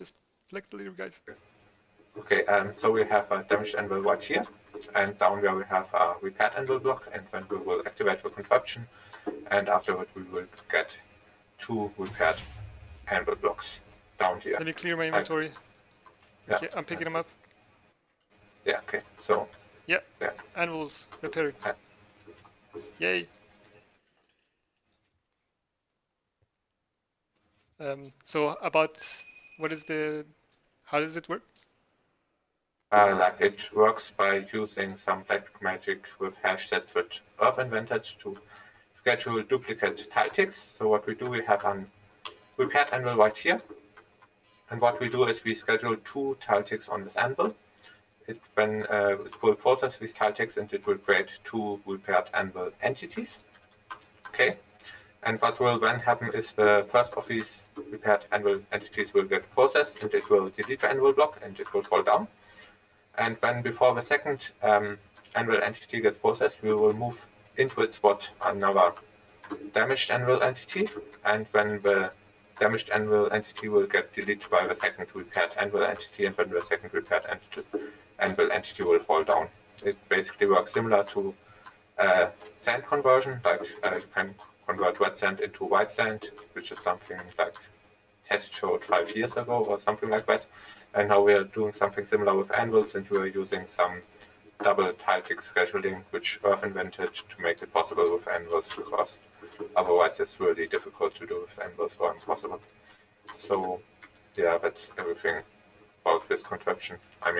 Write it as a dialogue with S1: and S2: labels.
S1: Just flick the leader, guys.
S2: Okay, um, so we have a damaged anvil right here, and down there we have a repaired anvil block, and then we will activate the contraption, and afterward we will get two repaired anvil blocks down here.
S1: Let me clear my inventory.
S2: Yeah.
S1: Okay, I'm picking them up.
S2: Yeah, okay, so,
S1: Yeah,
S2: yeah,
S1: anvils repaired.
S2: Uh,
S1: Yay. Um, so about what is the, how does it work?
S2: uh, like it works by using some black magic with hash sets which Earth invented to schedule duplicate tile ticks. So what we do, we have an repaired anvil right here, and what we do is we schedule two tile ticks on this anvil. It when uh, it will process these tile ticks and it will create two repaired anvil entities. Okay, and what will then happen is the first of these repaired anvil entities will get processed and it will delete the anvil block and it will fall down. And then before the second um, anvil entity gets processed, we will move into its spot another damaged anvil entity. And when the damaged anvil entity will get deleted by the second repaired anvil entity, and then the second repaired entity, anvil entity will fall down. It basically works similar to uh, sand conversion, like uh, you can convert red sand into white sand, which is something like test showed five years ago or something like that. And now we are doing something similar with anvils, and we are using some double tile tick scheduling, which Earth invented to make it possible with anvils, because otherwise it's really difficult to do with anvils or impossible. So, yeah, that's everything about this contraption. I mean.